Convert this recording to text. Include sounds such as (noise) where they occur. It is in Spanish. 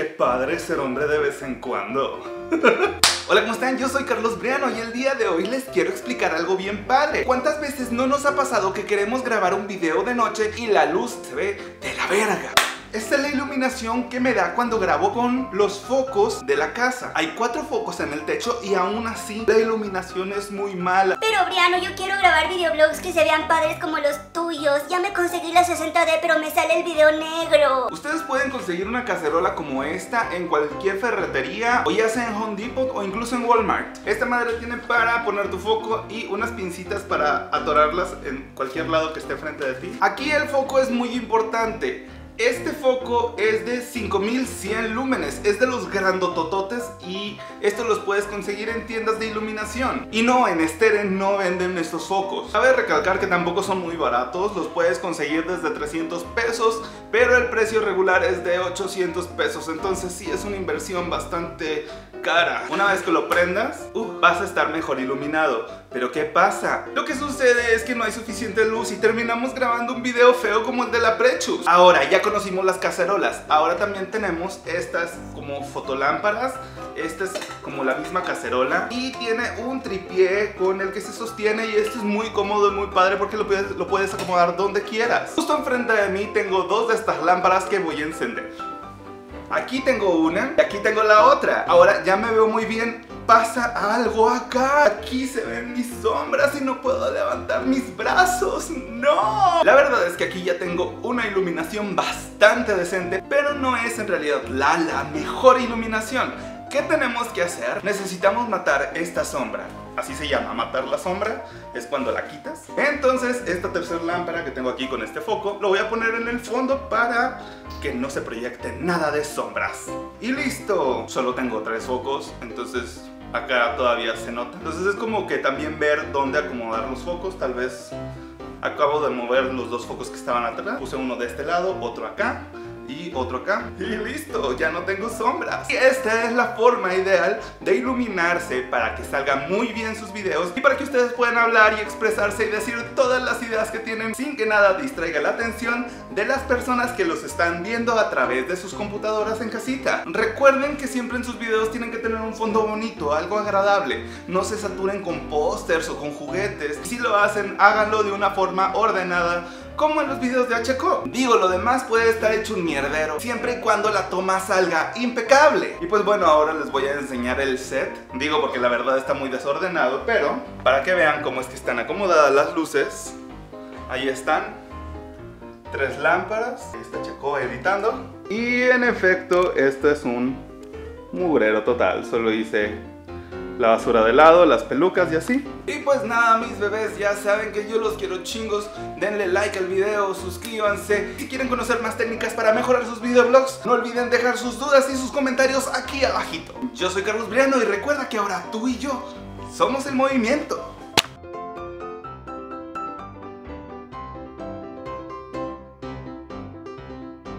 Qué padre ser hombre de vez en cuando. (laughs) Hola, ¿cómo están? Yo soy Carlos Briano y el día de hoy les quiero explicar algo bien padre. ¿Cuántas veces no nos ha pasado que queremos grabar un video de noche y la luz se ve de la verga? Esta es la iluminación que me da cuando grabo con los focos de la casa. Hay cuatro focos en el techo y aún así la iluminación es muy mala. Pero Briano, yo quiero grabar videoblogs que se vean padres como los tuyos. Ya me conseguí la 60D, pero me sale el video negro. Ustedes pueden conseguir una cacerola como esta en cualquier ferretería o ya sea en Home Depot o incluso en Walmart. Esta madre tiene para poner tu foco y unas pincitas para atorarlas en cualquier lado que esté frente de ti. Aquí el foco es muy importante. Este foco es de 5100 lúmenes, es de los grandotototes y estos los puedes conseguir en tiendas de iluminación. Y no, en Steren no venden estos focos. Cabe recalcar que tampoco son muy baratos, los puedes conseguir desde 300 pesos, pero el precio regular es de 800 pesos, entonces sí es una inversión bastante cara. Una vez que lo prendas, vas a estar mejor iluminado. Pero ¿qué pasa? Lo que sucede es que no hay suficiente luz y terminamos grabando un video feo como el de la Prechus. Ahora, ya conocimos las cacerolas, ahora también tenemos estas como fotolámparas. Esta es como la misma cacerola y tiene un tripié con el que se sostiene y esto es muy cómodo y muy padre porque lo puedes, lo puedes acomodar donde quieras. Justo enfrente de mí tengo dos de estas lámparas que voy a encender. Aquí tengo una y aquí tengo la otra. Ahora ya me veo muy bien pasa algo acá. Aquí se ven mis sombras y no puedo levantar mis brazos. ¡No! La verdad es que aquí ya tengo una iluminación bastante decente, pero no es en realidad la, la mejor iluminación. ¿Qué tenemos que hacer? Necesitamos matar esta sombra. Así se llama, matar la sombra. Es cuando la quitas. Entonces, esta tercera lámpara que tengo aquí con este foco, lo voy a poner en el fondo para que no se proyecte nada de sombras. Y listo. Solo tengo tres focos, entonces acá todavía se nota. Entonces es como que también ver dónde acomodar los focos. Tal vez acabo de mover los dos focos que estaban atrás. Puse uno de este lado, otro acá y otro acá. Y listo, ya no tengo sombras. Y esta es la forma ideal de iluminarse para que salgan muy bien sus videos y para que ustedes puedan hablar y expresarse y decir todas las ideas que tienen sin que nada distraiga la atención de las personas que los están viendo a través de sus computadoras en casita. Recuerden que siempre en sus videos tienen que tener un fondo bonito, algo agradable. No se saturen con pósters o con juguetes. Si lo hacen, háganlo de una forma ordenada como en los videos de HCO. Digo, lo demás puede estar hecho un mierdero, siempre y cuando la toma salga impecable. Y pues bueno, ahora les voy a enseñar el set. Digo porque la verdad está muy desordenado, pero para que vean cómo es que están acomodadas las luces, ahí están. Tres lámparas, ahí está Checo editando. Y en efecto, este es un mugrero total. Solo hice la basura de lado, las pelucas y así. Y pues nada, mis bebés, ya saben que yo los quiero chingos. Denle like al video, suscríbanse. Si quieren conocer más técnicas para mejorar sus videoblogs, no olviden dejar sus dudas y sus comentarios aquí abajito. Yo soy Carlos Briano y recuerda que ahora tú y yo somos el movimiento.